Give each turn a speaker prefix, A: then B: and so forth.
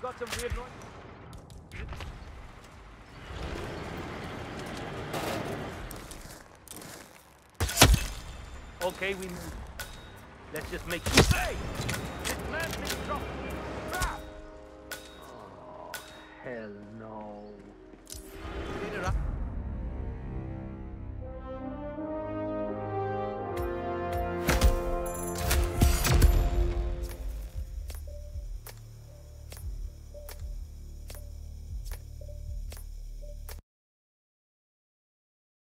A: got some weird noise. Okay, we move. Let's just make sure. Hey! This man's in trouble. Ah! Oh, hell no.